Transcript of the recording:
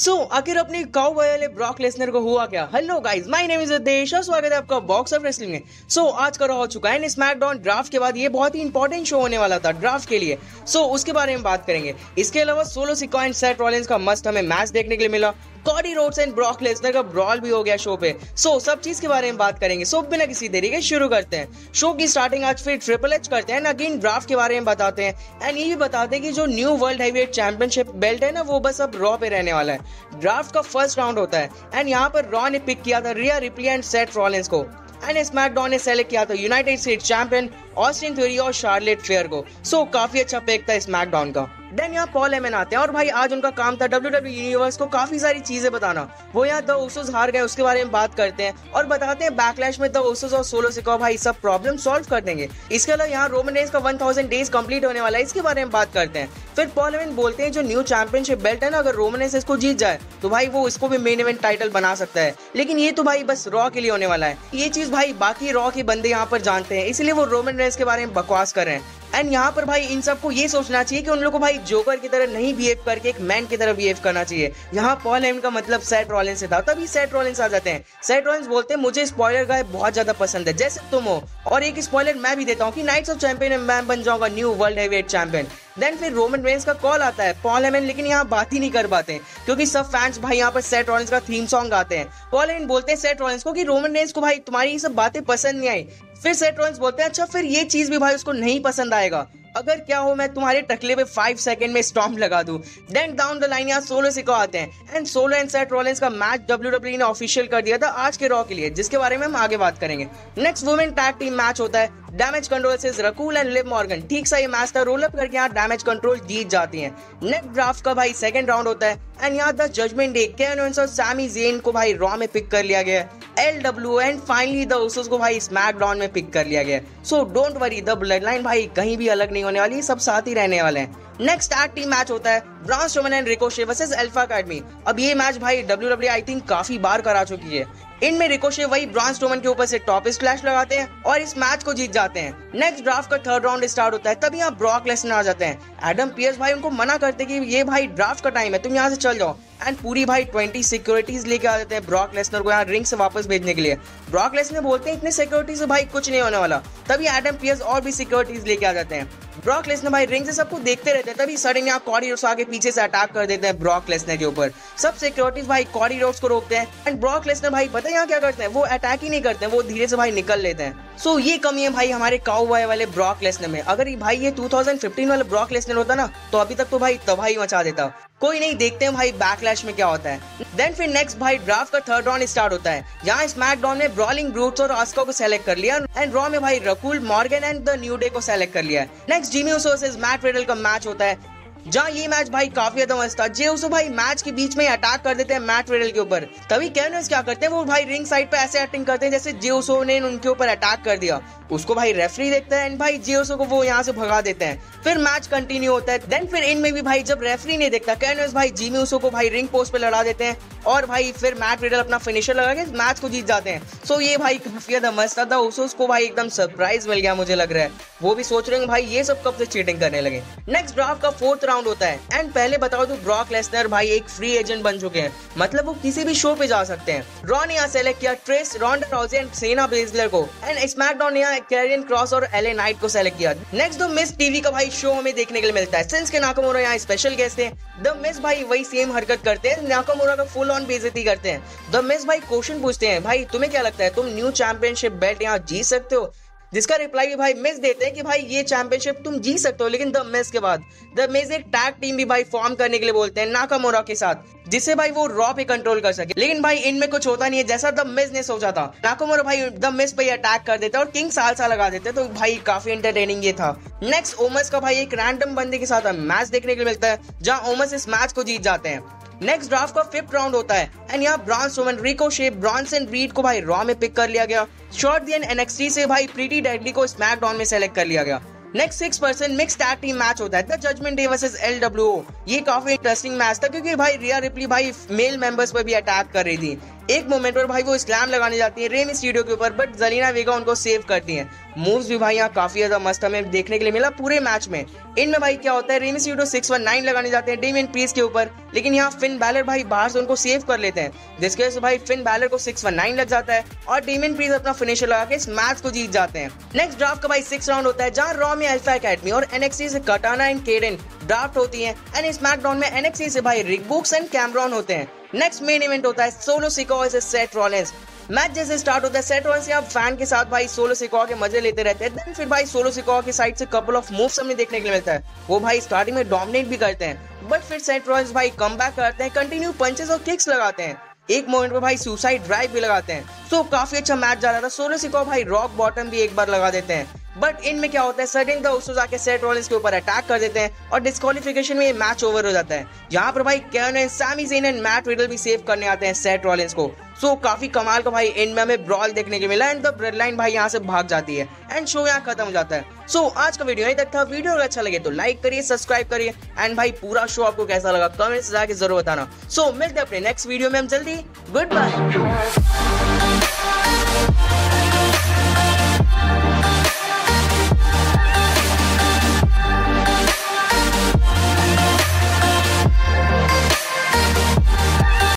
सो so, आखिर अपने cow वाले ब्रॉक लेसनर को हुआ क्या? Hello guys my name is Desh और स्वागत है आपका बॉक्स ऑफ़ रेसलिंग में। सो so, आज का हो चुका है स्मैकडाउन ड्राफ्ट के बाद। ये बहुत ही इंपॉर्टेंट शो होने वाला था ड्राफ्ट के लिए। सो so, उसके बारे में बात करेंगे। इसके अलावा सोलो सिक्का सेट रॉलिंस का मस्त हमें मैच देखने के लिए मिला। Cody Rhodes and Brock Lesnar का ब्रॉल भी हो गया शो पे। सो so, सब चीज़ के बारे में बात करेंगे। सो बिना किसी देरी के शुरू करते हैं। शो की स्टार्टिंग आज फिर ट्रिपल एच करते हैं। अगेन ड्राफ्ट के बारे में बताते हैं। एंड ये भी बताते हैं कि जो new world heavyweight championship belt है ना वो बस अब रॉ पे रहने वाला है। ड्राफ्ट का फ़र्स्ट राउंड होता है। एंड यहाँ पर रॉ ने पिक किया था Rhea Ripley and Seth Rollins को। एंड स्मैकडाउन ने सेलेक्ट किया था United State champion Austin Theory और शार्लेट फेयर को। सो काफ़ी अच्छा पिक था स्मैकडाउन का। देन यहाँ पॉल एमन आते हैं और भाई, आज उनका काम था डब्ल्यू डब्ल्यू यूनिवर्स को काफ़ी सारी चीज़ें बताना। वो यहाँ द हार गए, उसके बारे में बात करते हैं और बताते हैं बैकलैश में द और सोलो सिको भाई सब प्रॉब्लम सॉल्व कर देंगे। इसके अलावा यहाँ रोमन रेस का वन थाउज़ेंड डेज़ कंप्लीट होने वाला है, इसके बारे में बात करते हैं। फिर पॉल एमन बोलते हैं, जो न्यू चैंपियनशिप बेल्ट है ना, अगर रोमन रेस इसको जीत जाए तो भाई वो इसको भी मेन इवेंट टाइटल बना सकता है। लेकिन ये तो भाई बस रॉ के लिए होने वाला है। ये चीज़ भाई बाकी रॉ के बंदे यहाँ पर जानते हैं, इसलिए वो रोमन रेस के बारे में बकवास कर रहे हैं। एंड यहाँ पर भाई इन सबको ये सोचना चाहिए कि उन लोग को भाई जोकर की तरह नहीं बिहेव करके एक मैन की तरह बिहेव करना चाहिए। यहाँ पॉल हेम का मतलब सेट रॉलिन से था। तभी सेट रॉलिन आ जाते हैं। सेट रॉलिन बोलते हैं, मुझे स्पॉयलर गाय बहुत ज़्यादा पसंद है। जैसे तुम हो। और एक स्पॉयलर मैं भी देता हूँ कि नाइट्स ऑफ़ चैंपियन मैं बन जाऊँगा new world heavyweight champion then फिर रोमन रेंस का कॉल आता है। पॉल हेमन लेकिन यहाँ बात ही नहीं कर पाते। क्योंकि सब फैंस भाई यहाँ पर सेट रॉलिंस का थीम सॉन्ग आते हैं। पॉल हेमन बोलते हैं सेट रॉलिंस को कि रोमन रेंस को भाई तुम्हारी ये सब बातें पसंद नहीं आई। फिर सेट रॉलिंस बोलते हैं अच्छा फिर ये चीज़ भी भाई उसको नहीं पसंद आएगा। अगर क्या हो, मैं तुम्हारे टकले पे फाइव सेकंड में स्टॉम्प लगा दूँ। देन डाउन द लाइन यहाँ सोलो सिको आते हैं। And Solo and Seth Rollins का मैच डब्ल्यू डब्ल्यू ने ऑफिशियल कर दिया था आज के रॉ के लिए, जिसके बारे में हम आगे बात करेंगे। Next women tag team match होता है। डैमेज कंट्रोल से रकूल एंड लिव मॉर्गन ठीक सा ये मैच था। रोल अप करके यहाँ डैमेज कंट्रोल जीत जाती है। नेक्स्ट ड्राफ्ट का भाई सेकंड राउंड होता है। एंड यहाँ द जजमेंट डे केन और सैमी जेन को भाई रॉ में पिक कर लिया गया L W and finally the उस को भाई स्मैकडाउन में पिक कर लिया गया so don't worry the Bloodline भाई कहीं भी अलग नहीं होने वाली, सब साथ ही रहने वाले हैं। नेक्स्ट आठ टीम मैच होता है Brons Roman and Ricochet versus Alpha Academy अब ये मैच भाई डब्ल्यू आई थिंक काफ़ी बार करा चुकी है। इनमें रिकोशे वही ब्रॉन्स रोमन के ऊपर से टॉप स्लैश लगाते हैं और इस मैच को जीत जाते हैं। नेक्स्ट ड्राफ्ट का थर्ड राउंड स्टार्ट होता है, तभी यहाँ ब्रॉक लेसन आ जाते हैं। एडम पियर्स भाई उनको मना करते कि ये भाई ड्राफ्ट का टाइम है, तुम यहाँ से चल जाओ। एंड पूरी भाई ट्वेंटी सिक्योरिटीज लेके आ जाते हैं ब्रॉक लेसनर को यहाँ रिंग से वापस भेजने के लिए। ब्रॉक लेसनर बोलते हैं, इतने सिक्योरिटी से भाई कुछ नहीं होने वाला। तभी एडम पियर्स और भी सिक्योरिटीज लेके आ जाते हैं। ब्रॉक लेसनर भाई रिंग से सबको देखते रहते हैं, तभी सडन यहाँ कॉडी रोड्स आगे पीछे से अटैक कर देते हैं ब्रॉक लेसनर के ऊपर। सब सिक्योरिटीज भाई कॉडी रोड्स को रोकते हैं। एंड ब्रॉक लेसनर भाई पता है यहाँ क्या करते हैं? वो अटैक ही नहीं करते हैं वो धीरे से भाई निकल लेते हैं। सो so, ये कमी है भाई हमारे काउ बॉय वाले ब्रॉक लेसनर में। अगर ये भाई ये 2015 वाला ब्रॉक लेसनर होता ना तो अभी तक तो भाई तबाही मचा देता। कोई नहीं देखते हैं भाई बैकलैश में क्या होता है। देन फिर नेक्स्ट भाई ड्राफ्ट का थर्ड राउंड स्टार्ट होता है। जहाँ स्मैकडाउन ने ब्रॉलिंग ब्रूट्स और आस्का को सेलेक्ट कर लिया एंड रॉ में भाई Rakul Morgan and the New Day को सेलेक्ट कर लिया next Jimmy versus Matt Riddle का मैच होता है। जहाँ ये मैच भाई काफ़ी ज़्यादा मस्त था। जे उसो भाई मैच के बीच में अटैक कर देते हैं मैट रेडल के ऊपर। तभी कैनस क्या करते हैं? वो भाई रिंग साइड पे ऐसे एक्टिंग करते हैं जैसे जे उसो ने उनके ऊपर अटैक कर दिया। उसको भाई रेफरी देखता है एंड भाई जे उसो को वो यहाँ से भगा देते हैं। फिर मैच कंटिन्यू होता है। देन फिर इनमें भी भाई जब रेफरी नहीं देखता कैनस भाई जीमी उसो को भाई रिंग पोस्ट पे लड़ा देते हैं। और भाई फिर मैट रेडल अपना फिनिशर लगा के मैच को जीत जाते हैं। सो ये भाई काफ़ी ज़्यादा मस्त था। उसोस को भाई एकदम सरप्राइज़ मिल गया मुझे लग रहा है। वो भी सोच रहे हैं भाई ये सब कब से चीटिंग करने लगे? नेक्स्ट ड्राफ्ट का फोर्थ राउंड होता है। एंड पहले बताओ तो ब्रॉक लेसनर भाई एक फ्री एजेंट बन चुके हैं। मतलब वो किसी भी शो पे जा सकते हैं। रॉ ने यहाँ सेलेक्ट किया trace Ronda Rousey and Shayna Baszler को। एंड स्मैकडाउन ने यहाँ कैरियन क्रॉस और एले नाइट को सेलेक्ट किया। नेक्स्ट द मिस टीवी का भाई शो हमें देखने के लिए मिलता है। सिंस के नाकामोरा यहाँ स्पेशल गेस्ट है द मिस भाई वही सेम हरकत करते हैं। नाकामोरा का फुल ऑन बेजती करते हैं। द मिस भाई क्वेश्चन पूछते हैं, भाई, तुम्हें क्या लगता है, तुम न्यू चैंपियनशिप बेल्ट यहाँ जीत सकते हो? जिसका रिप्लाई भाई मिस देते हैं कि भाई ये चैंपियनशिप तुम जीत सकते हो, लेकिन द मिस के बाद। द मिस एक टैग टीम भी भाई फॉर्म करने के लिए बोलते हैं नाकामोरा के साथ, जिससे भाई वो रॉ पे कंट्रोल कर सके। लेकिन भाई इनमें कुछ होता नहीं है, जैसा द मिस ने सोचा था। नाकामोरा भाई द मिस पे अटैक कर देते और किंग सालसा लगा देते तो भाई काफ़ी इंटरटेनिंग ये था। नेक्स्ट ओमस का भाई एक रैंडम बंदे के साथ मैच देखने के लिए मिलता है, जहाँ ओमस इस मैच को जीत जाते हैं। नेक्स्ट ड्राफ्ट का फिफ्थ राउंड होता है। एंड यहाँ Brons woman Ricochet Brons and Reed को भाई रॉ में पिक कर लिया गया। शॉर्ट दी एनएक्सटी से भाई प्रीटी डेडली को स्मैकडाउन में सेलेक्ट कर लिया गया। Next six person mix tag team match होता है। The Judgment Day versus L W ये काफ़ी इंटरेस्टिंग मैच था क्योंकि भाई रिया रिप्ली भाई मेल मेंबर्स पर भी अटैक कर रही थी। एक मोमेंट पर भाई वो स्लैम लगाने जाती है। रेम स्टूडियो के ऊपर बट जलीना वेगा उनको सेव करती है। मूव्स भी भाई यहाँ काफ़ी ज़्यादा मस्त हमें देखने के लिए मिला पूरे मैच में। इनमें भाई क्या होता है रेमिसीडो सिक्स वन नाइन लगाने जाते हैं डेमियन पीस के ऊपर। लेकिन यहाँ फिन बैलर भाई बाहर से उनको सेव कर लेते हैं। जिसकी वजह से भाई फिन बैलर को सिक्स वन नाइन लग जाता है और डेमियन पीस अपना फिनिशर लगा के इस मैच को जीत जाते हैं। नेक्स्ट ड्राफ्ट का भाई सिक्स राउंड होता है, जहाँ रॉ में अल्फ़ा अकेडमी और एनएक्सी से कटाना एंड केडन ड्राफ्ट होती है। एंड इस मैकडाउन में एनएक्सी से भाई रिक बुक्स एंड कैमरॉन होते हैं। नेक्स्ट मेन इवेंट होता है Solo Sikoa Seth Rollins match जैसे स्टार्ट होता है सेट वन से आप फ़ैन के साथ भाई सोलो सिकॉ के मज़े लेते रहते हैं देन फिर भाई सोलो सिकॉ की साइड से कपल ऑफ़ मूव्स हमें देखने के लिए मिलता है। वो भाई स्टार्टिंग में डोमिनेट भी करते हैं बट फिर सेट रॉयस भाई कम करते हैं कंटिन्यू पंचेस और किक्स लगाते हैं। एक मोमेंट पे भाई सुसाइड ड्राइव भी लगाते हैं। सो so, काफ़ी अच्छा मैच जा रहा था। सोलो सिकॉ भाई रॉक बॉटम भी एक बार लगा देते हैं। बट इनमें क्या होता है? सडन द उसो जाके सेट रॉलिंस के ऊपर अटैक कर देते हैं और डिस्कालिफिकेशन में मैच ओवर हो जाता है। यहाँ पर भाई Kane Sami Zayn and Matt Riddle भी सेव करने आते हैं सेट रॉलिंस को। सो so, काफ़ी कमाल का भाई एंड में हमें ब्रॉल देखने के मिला एंड द ब्रेड लाइन भाई यहाँ से भाग जाती है एंड शो यहाँ खत्म हो जाता है। सो so, आज का वीडियो यही तक था। वीडियो अगर अच्छा लगे तो लाइक करिए सब्सक्राइब करिए एंड भाई पूरा शो आपको कैसा लगा? कमेंट्स जाके ज़रूर बताना। सो so, मिलते हैं अपने नेक्स्ट वीडियो में। हम जल्दी गुड बाय